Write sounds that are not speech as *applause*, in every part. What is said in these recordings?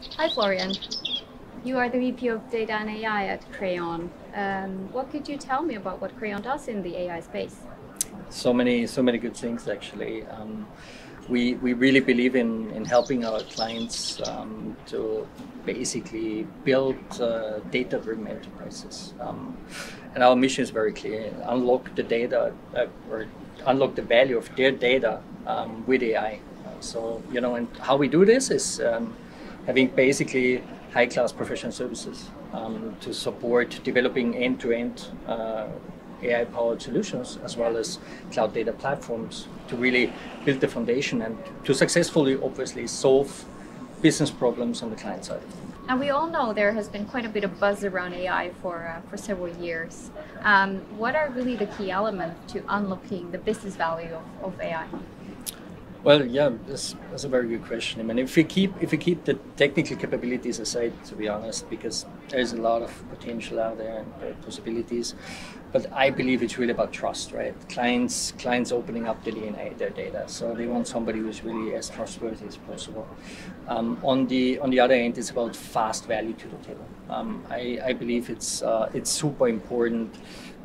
Hi, Florian. You are the VP of Data and AI at Crayon. Um, what could you tell me about what Crayon does in the AI space? So many, so many good things actually. Um, we, we really believe in, in helping our clients um, to basically build uh, data-driven enterprises. Um, and our mission is very clear: unlock the data uh, or unlock the value of their data um, with AI. So you know, and how we do this is um, having basically high-class professional services um, to support developing end-to-end uh, AI-powered solutions as well as cloud data platforms to really build the foundation and to successfully, obviously, solve business problems on the client side. And we all know there has been quite a bit of buzz around AI for uh, for several years. Um, what are really the key elements to unlocking the business value of, of AI? Well, yeah, that's, that's, a very good question. I mean, if we keep if we keep the technical capabilities aside, to be honest, because there's a lot of potential out there and possibilities, but I believe it's really about trust, right? Clients clients opening up the DNA, their data, so they want somebody who's really as trustworthy as possible. Um, on the on the other end, it's about fast value to the table. Um, I, I believe it's uh, it's super important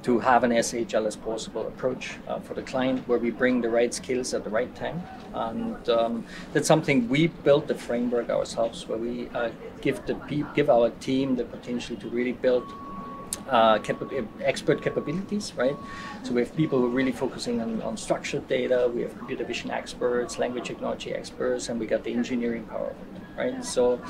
to have an as agile as possible approach uh, for the client where we bring the right skills at the right time. And um, that's something we built the framework ourselves where we uh, give the give our team the potential to really build uh, capa- expert capabilities, right? So we have people who are really focusing on, on structured data, we have computer vision experts, language technology experts, and we got the engineering power, right? So,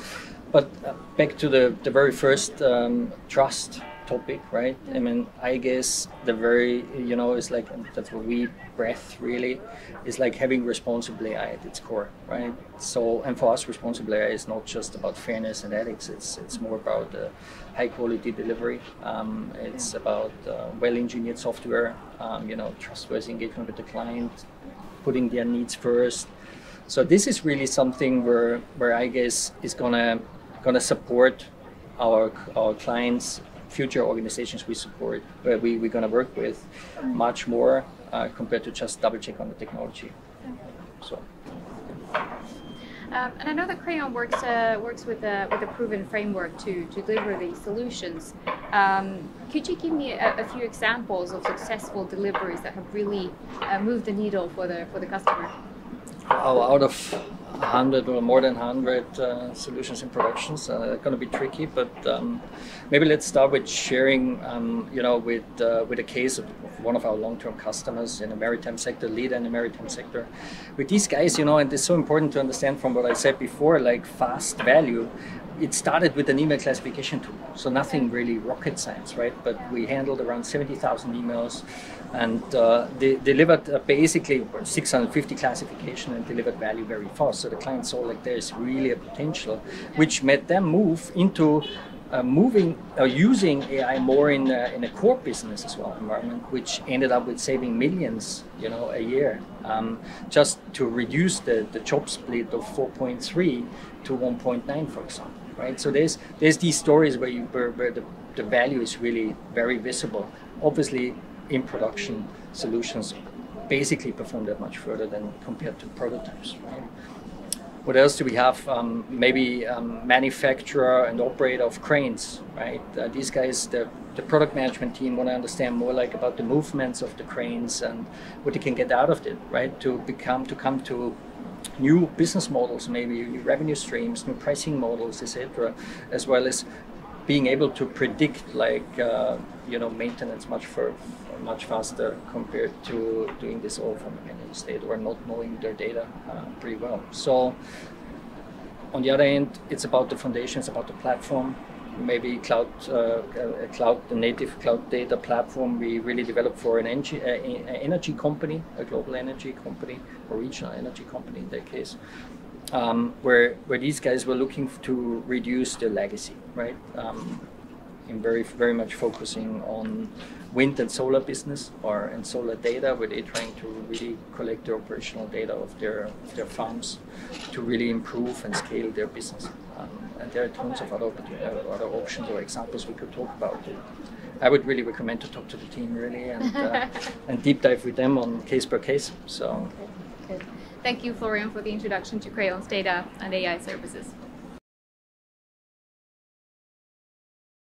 but uh, back to the, the very first um, trust topic, right? I mean, I guess the very, you know, it's like that's what we breath really is like having responsible AI at its core, right? So, and for us, responsible AI is not just about fairness and ethics. It's it's more about uh, high quality delivery. Um, it's about uh, well engineered software. Um, you know, trustworthy engagement with the client, putting their needs first. So this is really something where where I guess is gonna gonna support our our clients future organizations we support, where we, we're going to work with much more uh, compared to just double check on the technology. So. Um, and I know that Crayon works uh, works with a with a proven framework to, to deliver these solutions. Um, could you give me a, a, few examples of successful deliveries that have really uh, moved the needle for the for the customer? Oh, out of 100 or more than 100 uh, solutions in productions. it's going to be tricky, but um, maybe let's start with sharing, um, you know, with uh, with a case of one of our long-term customers in the maritime sector, leader in the maritime sector. With these guys, you know, and it's so important to understand from what I said before, like fast value it started with an email classification tool, so nothing really rocket science, right? But we handled around 70,000 emails and uh, they delivered uh, basically 650 classification and delivered value very fast. So the client saw like there's really a potential, which made them move into uh, moving uh, using AI more in in a core business as well environment, which ended up with saving millions, you know, a year, um, just to reduce the, the job split of 4.3 to 1.9, for example right? So there's there's these stories where you where, where the, the value is really very visible. Obviously, in production solutions basically perform that much further than compared to prototypes, right? What else do we have? Um, maybe um, manufacturer and operator of cranes, right? Uh, these guys, the, the product management team want to understand more like about the movements of the cranes and what they can get out of it, right? To become, to come to new business models, maybe new revenue streams, new pricing models, etc., as well as being able to predict like uh, you know maintenance much for much faster compared to doing this all from a manual state or not knowing their data uh, pretty well. So on the other end, it's about the foundation, it's about the platform, maybe cloud, uh, a cloud, native cloud data platform we really developed for an energy, energy company, a global energy company, or regional energy company in that case, um, where where these guys were looking to reduce their legacy, right? Um, in very very much focusing on wind and solar business or and solar data, where they're trying to really collect the operational data of their their farms to really improve and scale their business. Um, and there are tons of other uh, other options or examples we could talk about. I would really recommend to talk to the team really and uh, *laughs* and deep dive with them on case per case. So. Okay. Thank you, Florian, for the introduction to Crayon's data and AI services.